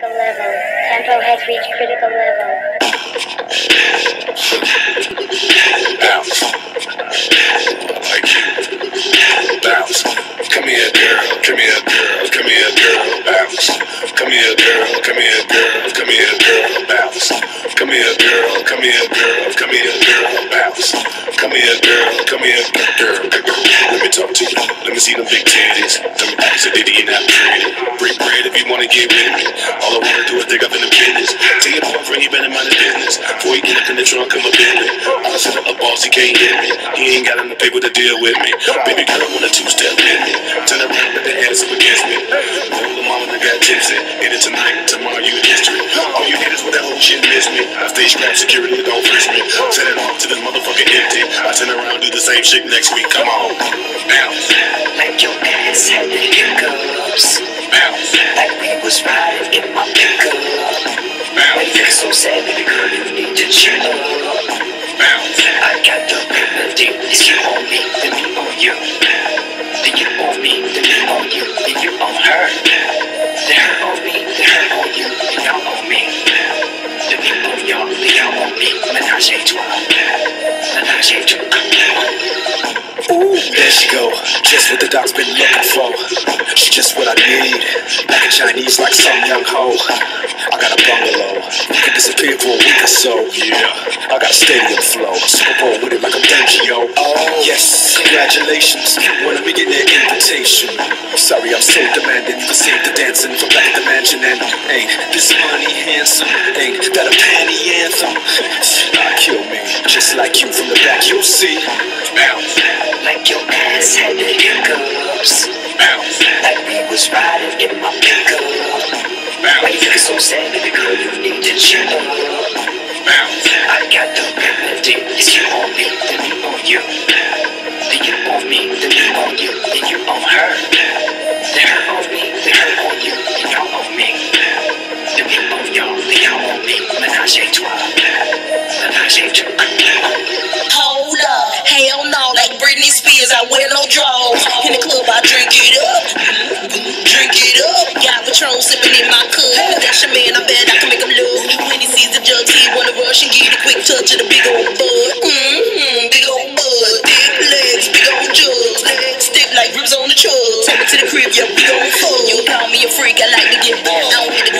critical level. Tempo has reached critical level. Bounce. Bounce. Come here, girl. Come here, girl. Come here, girl. Bounce. Come here, girl. Come here, girl. Come here, girl. Bounce. Come here, girl. Come here, girl. Come here, girl. Them big titties. Tell me, is it Diddy and that pretty? Break bread if you wanna get with me. All I wanna do is dig up in the business. Tell your boyfriend he better mind his business. Before he get up in the trunk, I'm a Bentley. I set up a boss, he can't hit me. He ain't got enough paper to deal with me. Baby girl I want a two-step with me. Turn around, put the ass up against me. Roll the mama that got tipsy. Hit it tonight, tomorrow you in history. All you haters with that whole shit miss me. I stay strapped, security don't frisk me. Set it off to this motherfucker empty. I turn around, do the same shit next week. Come on, Why you so sad, baby girl? You need to chill I got the remedy. There she go. Just what the doc's been looking for. She just what I need. Back in Chinese like some young hoe. I got a bungalow. Could disappear for a week or so. Yeah. I got a stadium flow. Super Bowl with it like I'm Dangio. Oh, yes. Congratulations. Wanna be getting an invitation. Sorry, I'm so demanding. You can see the dancing from back at the mansion. And ain't this money handsome? Ain't that a panty anthem? Nah, kill me. Just like you from the back, you'll see. Bounce, Like your ass had the hiccups. Like we was riding in my pickup. Why you looking so sad, baby girl? You need to chill up. I got the remedy. Is you on me, then me on you. Then you on me, then me on you. Then you on her. Then her on me, then her on you. Then y'all on me. Then me on y'all, then y'all on me. Menage a trois. Menage a trois. Patron sipping in my cup. That's your man, I bet I can make him lose when he sees the jugs. He wanna rush and get a quick touch of the big old bud. Mm-hmm, big old bud, thick legs, big old jugs, legs stiff like ribs on the chug. Take me to the crib, yeah, big old fool. You call me a freak, I like to get bored. I don't hit the